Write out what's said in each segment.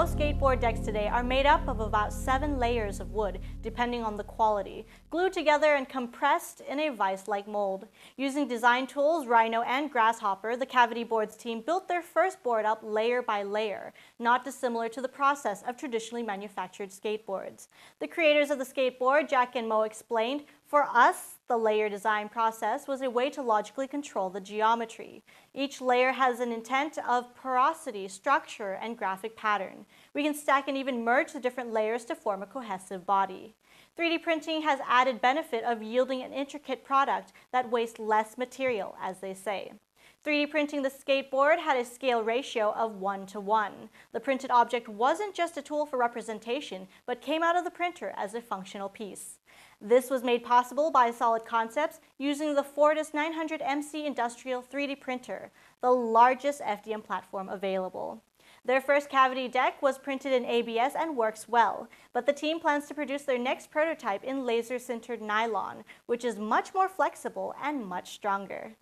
skateboard decks today are made up of about seven layers of wood, depending on the quality, glued together and compressed in a vise-like mold. Using design tools, Rhino and Grasshopper, the Cavity Boards team built their first board up layer by layer, not dissimilar to the process of traditionally manufactured skateboards. The creators of the skateboard, Jack and Mo, explained, for us, the layer design process was a way to logically control the geometry. Each layer has an intent of porosity, structure, and graphic pattern. We can stack and even merge the different layers to form a cohesive body. 3D printing has added benefit of yielding an intricate product that wastes less material, as they say. 3D printing the skateboard had a scale ratio of 1 to 1. The printed object wasn't just a tool for representation, but came out of the printer as a functional piece. This was made possible by Solid Concepts using the Fortus 900 MC Industrial 3D printer, the largest FDM platform available. Their first cavity deck was printed in ABS and works well, but the team plans to produce their next prototype in laser sintered nylon, which is much more flexible and much stronger.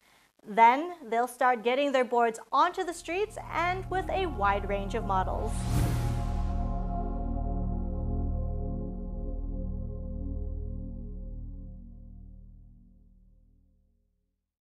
Then they'll start getting their boards onto the streets and with a wide range of models.